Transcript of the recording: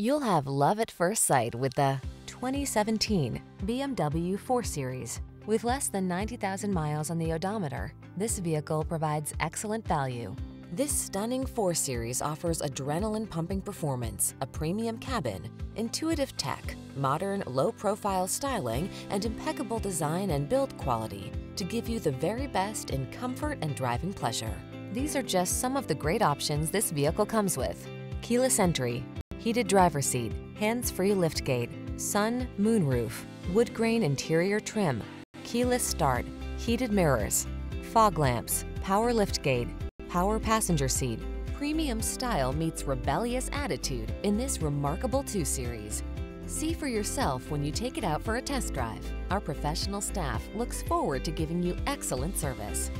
You'll have love at first sight with the 2017 BMW 4 Series. With less than 90,000 miles on the odometer, this vehicle provides excellent value. This stunning 4 Series offers adrenaline-pumping performance, a premium cabin, intuitive tech, modern, low-profile styling, and impeccable design and build quality to give you the very best in comfort and driving pleasure. These are just some of the great options this vehicle comes with. Keyless entry, heated driver seat, hands-free liftgate, sun, moonroof, wood grain interior trim, keyless start, heated mirrors, fog lamps, power liftgate, power passenger seat. Premium style meets rebellious attitude in this remarkable 2 Series. See for yourself when you take it out for a test drive. Our professional staff looks forward to giving you excellent service.